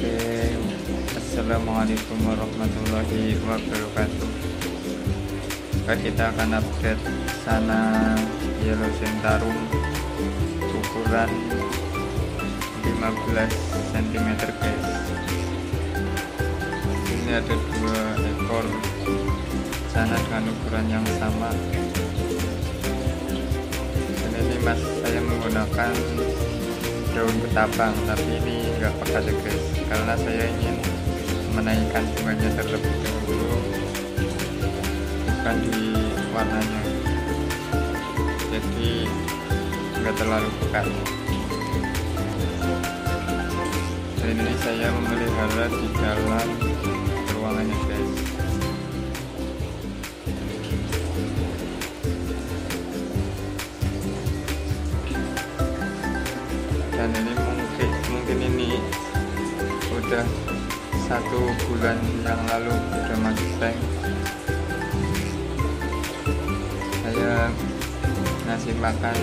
Oke, Assalamualaikum warahmatullahi wabarakatuh. Oke, kita akan update sana Yellow Centarum ukuran 15 cm guys. Ini ada dua ekor sana dengan ukuran yang sama. Dan ini mas saya menggunakan daun ketapang tapi ini enggak pakai guys karena saya ingin menaikkan bunganya terlebih dahulu. Bukan di warnanya. Jadi enggak terlalu pekat. Dan ini saya memelihara di dalam ruangannya guys satu bulan yang lalu udah masuk tank saya ngasih makan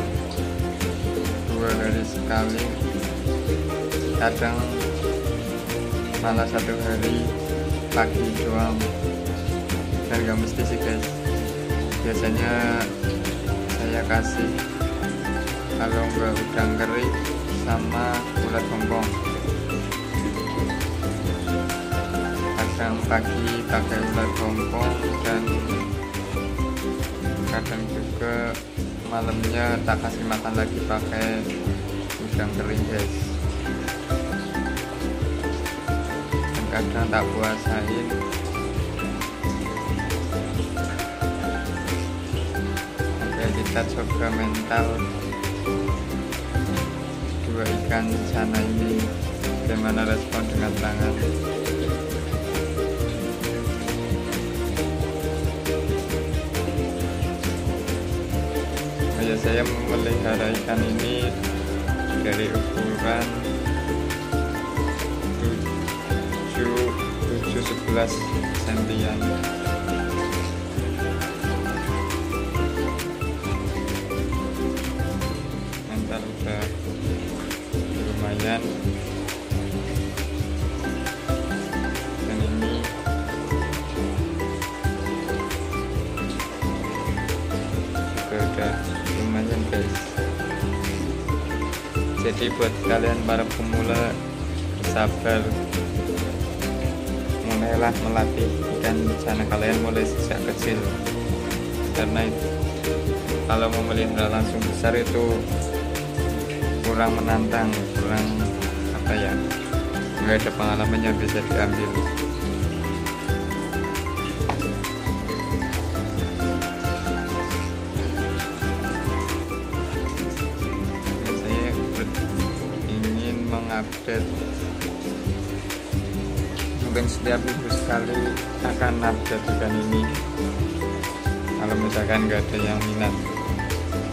dua hari sekali. Kadang malah satu hari pagi doang. Dan gak mesti sih guys. Biasanya saya kasih kalau enggak udang kering sama ulat bongkong kadang pagi pakai ulat bongkong dan kadang juga malamnya tak kasih makan lagi pakai udang kering guys. Dan kadang tak puasain. Sampai kita coba mental dua ikan sana ini. Bagaimana respon dengan tangan ya saya memelihara ikan ini dari ukuran 7 7 11 sentian. Mental udah lumayan jadi buat kalian para pemula sabar mulailah melatih ikan sana kalian mulai sejak kecil. Karena itu kalau memelihara langsung besar itu kurang menantang kurang apa ya nggak ada pengalaman yang bisa diambil mengupdate mungkin setiap minggu sekali akan update ikan ini. Kalau misalkan nggak ada yang minat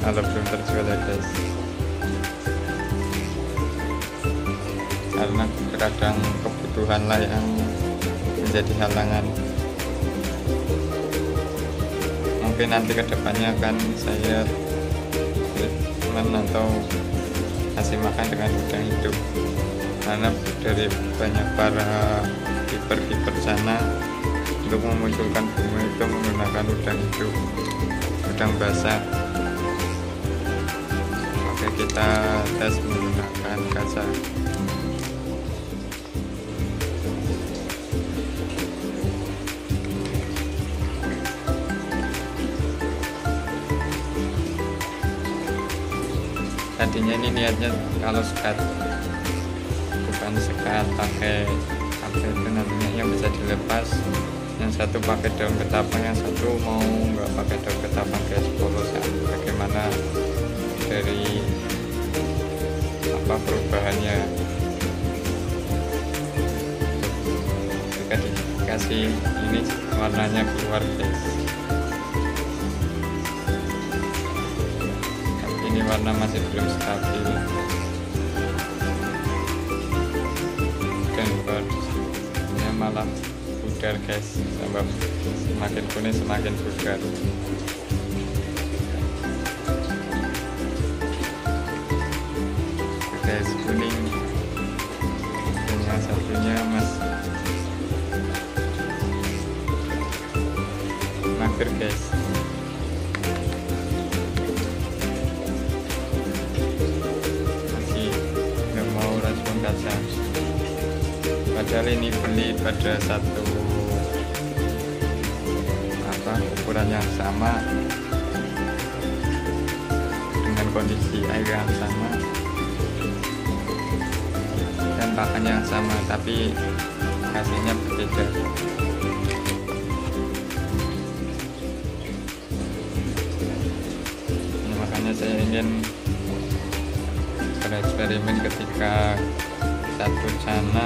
kalau belum terjual ya guys karena kadang kebutuhan lah yang menjadi halangan. Mungkin nanti ke depannya akan saya atau kasih makan dengan udang hidup karena dari banyak para kiper-kiper sana untuk memunculkan bunga itu menggunakan udang hidup udang basah. Oke kita tes menggunakan kaca tadinya ini niatnya kalau sekat bukan sekat pakai itu namanya yang bisa dilepas. Yang satu pakai daun ketapang yang satu mau nggak pakai daun ketapang guys ya bagaimana dari apa perubahannya? Jika dikasih ini warnanya keluar guys. Ini warna masih belum stabil dan barunya malah pudar guys. Tambah semakin kuning semakin pudar guys kuning. Yang satunya mas. Mager guys. Masih nggak mau padahal ini beli pada satu apa ukuran yang sama. Dengan kondisi air yang sama. Dan pakan yang sama tapi hasilnya berbeda. Ya, makanya saya ingin bereksperimen ketika satu cana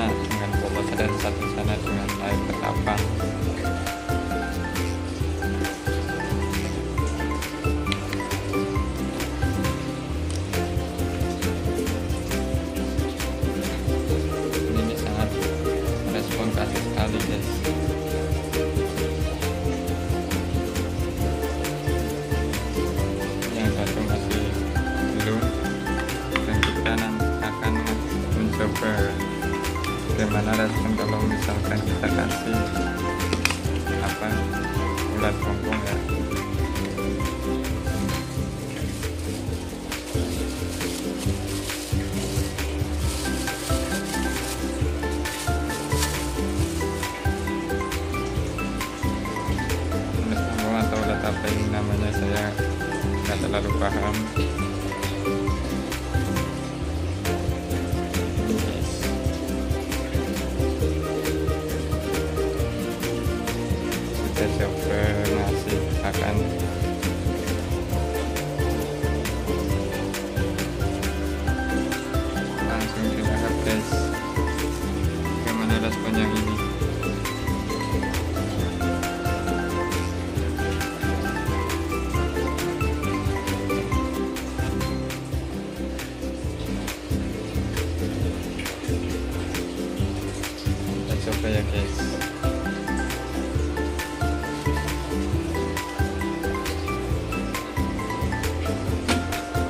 kasih apa? Ulat pompong ya? Atau ulat apa ini namanya saya nggak terlalu paham Kita coba ngasih makan langsung dilahap guys bagaimana respon yang ini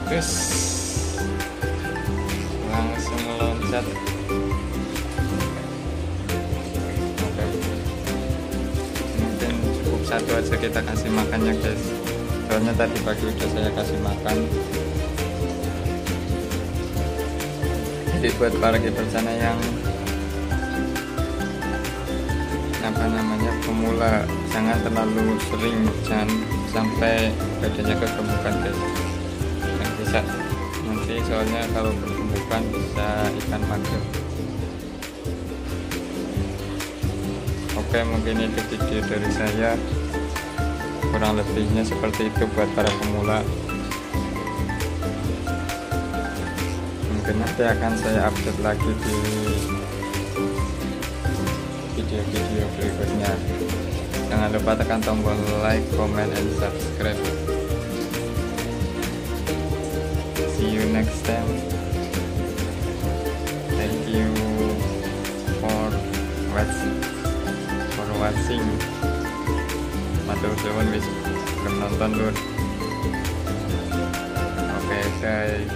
terus langsung meloncat. Mungkin cukup satu aja kita kasih makannya guys. Soalnya tadi pagi udah saya kasih makan. Jadi buat para keeper sana yang apa namanya pemula jangan terlalu sering jangan sampai badannya kegemukan guys bisa. Nanti soalnya kalau kegemukan bisa ikan mager oke mungkin itu video dari saya. Kurang lebihnya seperti itu buat para pemula. Mungkin nanti akan saya update lagi di video-video berikutnya. Jangan lupa tekan tombol like, comment, and subscribe see you next time thank you for watching. For watching. Matur suwun wis belum nonton lur oke okay, guys